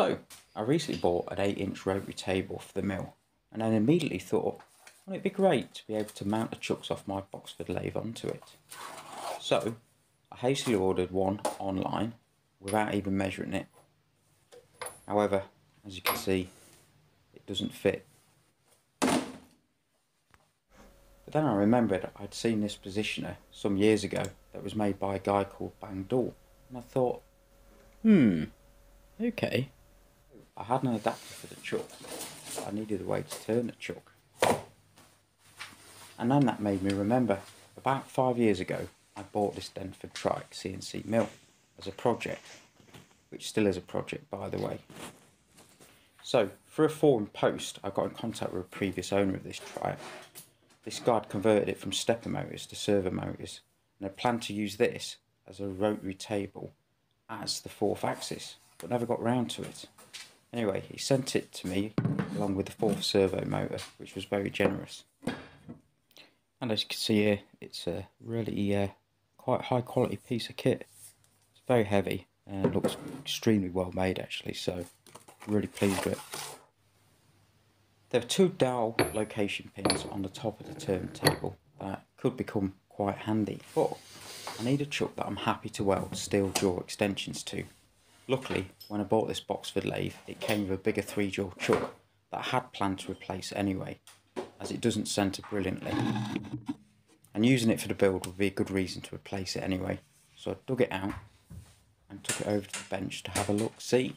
So, I recently bought an 8 inch rotary table for the mill and then immediately thought, well, it'd be great to be able to mount the chucks off my Boxford lathe onto it. So, I hastily ordered one online without even measuring it. However, as you can see, it doesn't fit. But then I remembered I'd seen this positioner some years ago that was made by a guy called Bang and I thought, hmm, okay. I had an adapter for the chuck, I needed a way to turn the chuck. And then that made me remember, about five years ago, I bought this Denford Triac CNC mill as a project, which still is a project by the way. So, through a forum post, I got in contact with a previous owner of this Triac. This guy had converted it from stepper motors to servo motors and had planned to use this as a rotary table as the fourth axis, but never got round to it. Anyway, he sent it to me along with the fourth servo motor, which was very generous. And as you can see here, it's a really uh, quite high quality piece of kit. It's very heavy and looks extremely well made actually, so really pleased with it. There are two dowel location pins on the top of the turntable that could become quite handy, but I need a chuck that I'm happy to weld steel jaw extensions to. Luckily, when I bought this Boxford lathe, it came with a bigger 3 jaw chuck that I had planned to replace anyway, as it doesn't centre brilliantly. And using it for the build would be a good reason to replace it anyway. So I dug it out and took it over to the bench to have a look see.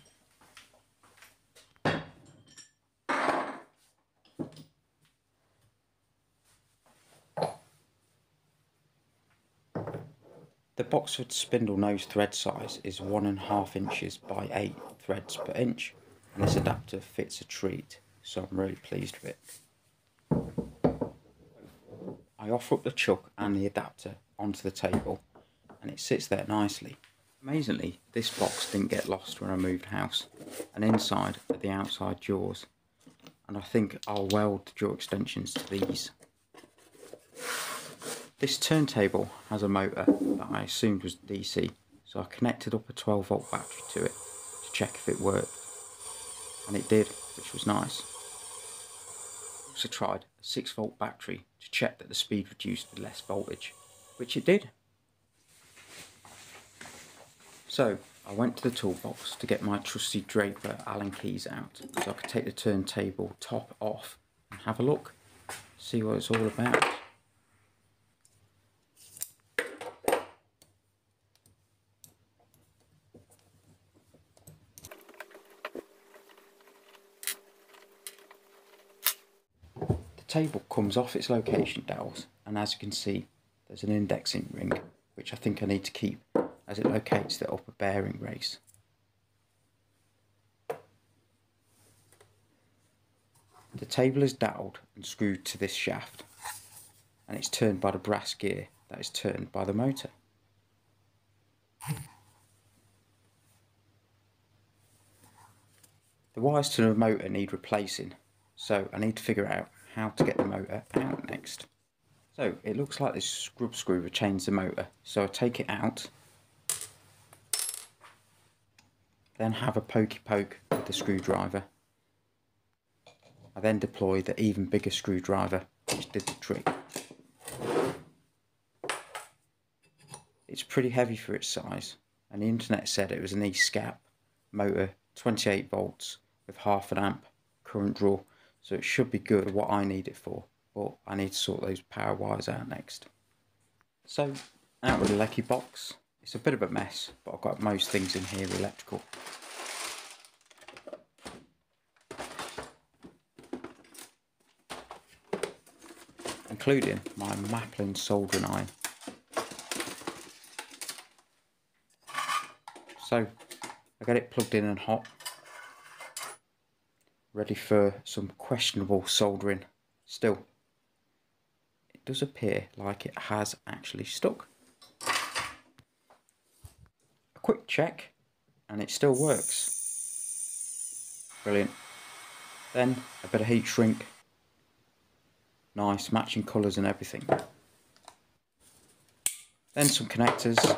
The Boxford spindle nose thread size is one and a half inches by eight threads per inch and this adapter fits a treat so I'm really pleased with it. I offer up the chuck and the adapter onto the table and it sits there nicely. Amazingly this box didn't get lost when I moved house and inside are the outside jaws and I think I'll weld the jaw extensions to these this turntable has a motor that I assumed was DC, so I connected up a 12 volt battery to it to check if it worked. And it did, which was nice. Also tried a 6 volt battery to check that the speed reduced with less voltage, which it did. So I went to the toolbox to get my trusty Draper Allen keys out so I could take the turntable top off and have a look, see what it's all about. Table comes off its location dowels and as you can see there's an indexing ring which I think I need to keep as it locates the upper bearing race. The table is doweled and screwed to this shaft and it's turned by the brass gear that is turned by the motor. The wires to the motor need replacing so I need to figure out how to get the motor out next. So it looks like this scrub screw retains the motor. So I take it out, then have a pokey poke with the screwdriver. I then deploy the even bigger screwdriver which did the trick. It's pretty heavy for its size and the internet said it was an Escap motor 28 volts with half an amp current draw so it should be good what I need it for. But I need to sort those power wires out next. So out with the Lecky box. It's a bit of a mess, but I've got most things in here electrical. Including my Maplin soldering iron. So I got it plugged in and hot ready for some questionable soldering still. It does appear like it has actually stuck. A quick check and it still works. Brilliant. Then a bit of heat shrink. Nice matching colours and everything. Then some connectors.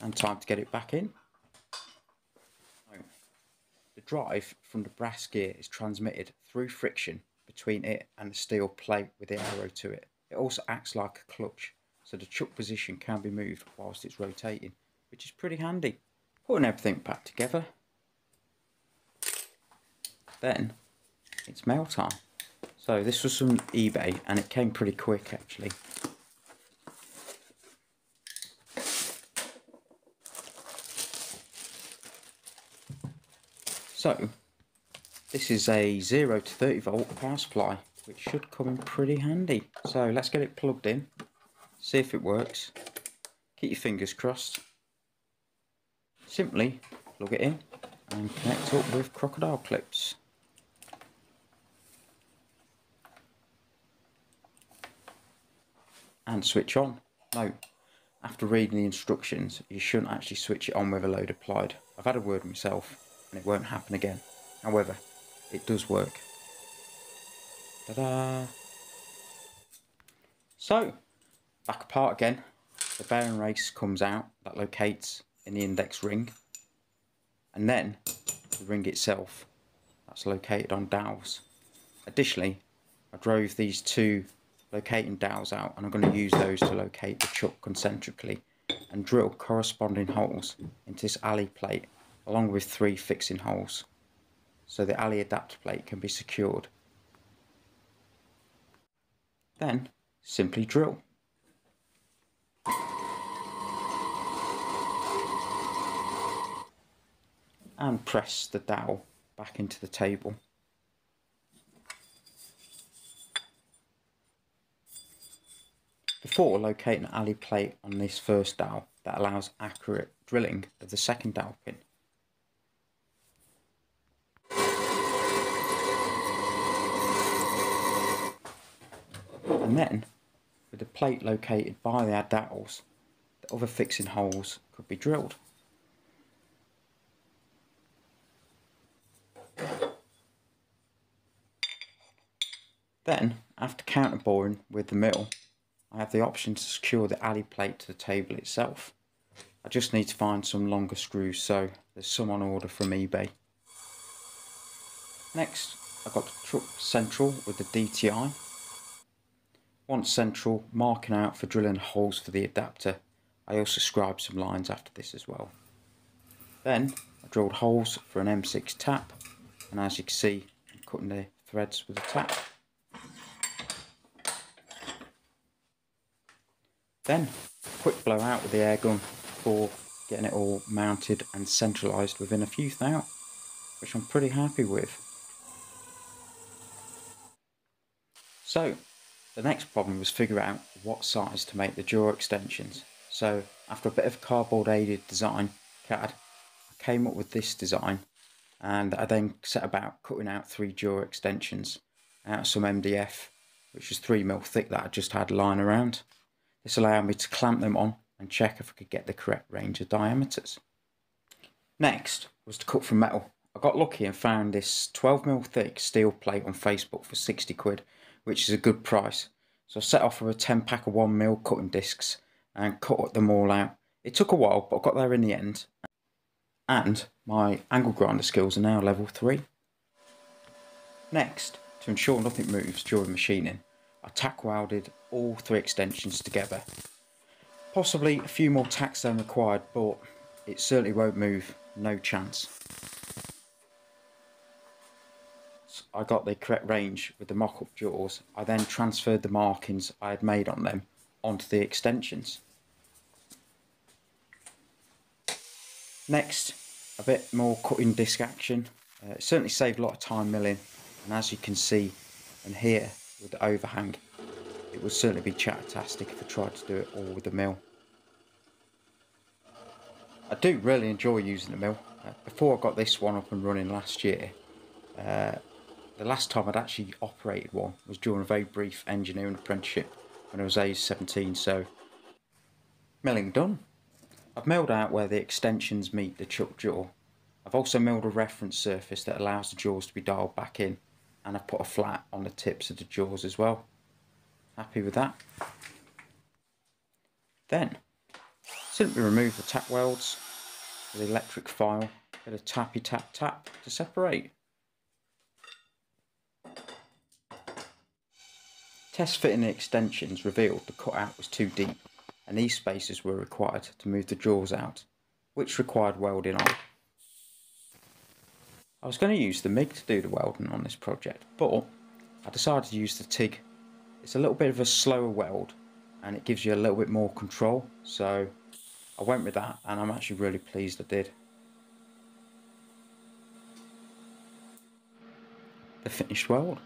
And time to get it back in. Drive from the brass gear is transmitted through friction between it and the steel plate with the arrow to it. It also acts like a clutch, so the chuck position can be moved whilst it's rotating, which is pretty handy. Putting everything back together, then it's mail time. So this was from eBay and it came pretty quick actually. So this is a 0 to 30 volt power supply which should come in pretty handy. So let's get it plugged in, see if it works. Keep your fingers crossed. Simply plug it in and connect up with crocodile clips. and switch on. No, after reading the instructions, you shouldn't actually switch it on with a load applied. I've had a word myself and it won't happen again. However, it does work. Ta-da! So, back apart again, the bearing race comes out that locates in the index ring and then the ring itself that's located on dowels. Additionally, I drove these two locating dowels out and I'm going to use those to locate the chuck concentrically and drill corresponding holes into this alley plate along with three fixing holes so the alley adapter plate can be secured. Then simply drill. And press the dowel back into the table. Before locating an alley plate on this first dowel that allows accurate drilling of the second dowel pin. And then, with the plate located by the dowels, the other fixing holes could be drilled. Then, after counterboring with the mill, I have the option to secure the alley plate to the table itself. I just need to find some longer screws so there's some on order from eBay. Next I've got the chuck central with the DTI. Once central, marking out for drilling holes for the adapter. I also scribed some lines after this as well. Then I drilled holes for an M6 tap and as you can see I'm cutting the threads with a tap. Then, quick blow out with the air gun before getting it all mounted and centralised within a few thou, which I'm pretty happy with. So, the next problem was figure out what size to make the jaw extensions. So, after a bit of cardboard aided design, CAD, I came up with this design and I then set about cutting out three jaw extensions out of some MDF, which was 3mm thick that I just had lying around. This allowed me to clamp them on and check if I could get the correct range of diameters. Next was to cut from metal. I got lucky and found this 12mm thick steel plate on Facebook for 60 quid, which is a good price. So I set off with a 10 pack of 1mm cutting discs and cut them all out. It took a while, but I got there in the end. And my angle grinder skills are now level 3. Next, to ensure nothing moves during machining, I tack welded all three extensions together. Possibly a few more tacks than required, but it certainly won't move, no chance. So I got the correct range with the mock-up jaws. I then transferred the markings I had made on them onto the extensions. Next, a bit more cutting disc action. Uh, it certainly saved a lot of time milling, and as you can see and hear, with the overhang. It would certainly be chattastic if I tried to do it all with the mill. I do really enjoy using the mill. Uh, before I got this one up and running last year, uh, the last time I'd actually operated one was during a very brief engineering apprenticeship when I was age 17, so milling done. I've milled out where the extensions meet the chuck jaw. I've also milled a reference surface that allows the jaws to be dialed back in and I've put a flat on the tips of the jaws as well. Happy with that. Then, Simply remove the tap welds with electric file, bit of tappy tap tap to separate. Test fitting the extensions revealed the cutout was too deep and these spaces were required to move the jaws out, which required welding on. I was going to use the MIG to do the welding on this project, but I decided to use the TIG. It's a little bit of a slower weld and it gives you a little bit more control, so I went with that and I'm actually really pleased I did. The finished weld.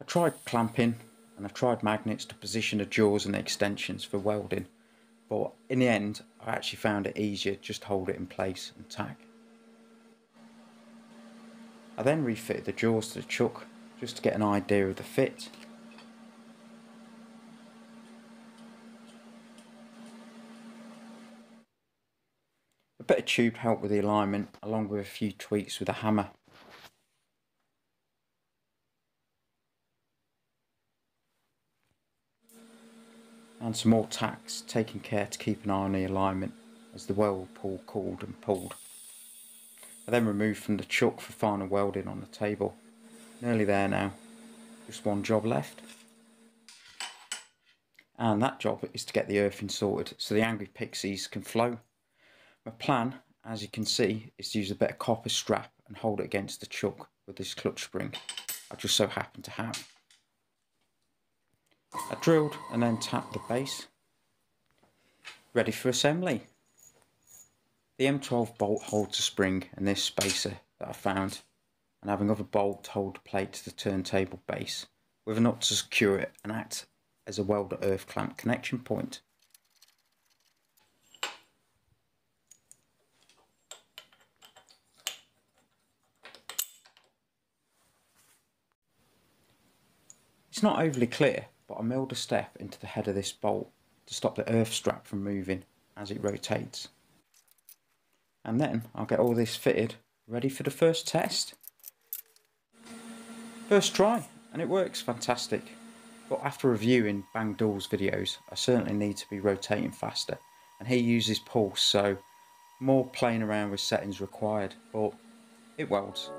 I tried clamping and I've tried magnets to position the jaws and the extensions for welding but in the end I actually found it easier just to hold it in place and tack. I then refitted the jaws to the chuck just to get an idea of the fit A bit of tube helped with the alignment along with a few tweaks with a hammer. And some more tacks, taking care to keep an eye on the alignment as the weld pool cooled and pulled. I then removed from the chuck for final welding on the table. Nearly there now, just one job left. And that job is to get the earthing sorted so the angry pixies can flow my plan, as you can see, is to use a bit of copper strap and hold it against the chuck with this clutch spring I just so happen to have. I drilled and then tapped the base. Ready for assembly. The M12 bolt holds a spring and this spacer that I found and having other bolt hold the plate to the turntable base with a nut to secure it and act as a welder earth clamp connection point. It's not overly clear, milled a step into the head of this bolt to stop the earth strap from moving as it rotates. And then I'll get all this fitted, ready for the first test. First try, and it works fantastic. But after reviewing Bang videos, I certainly need to be rotating faster. And he uses pulse, so more playing around with settings required, but it welds.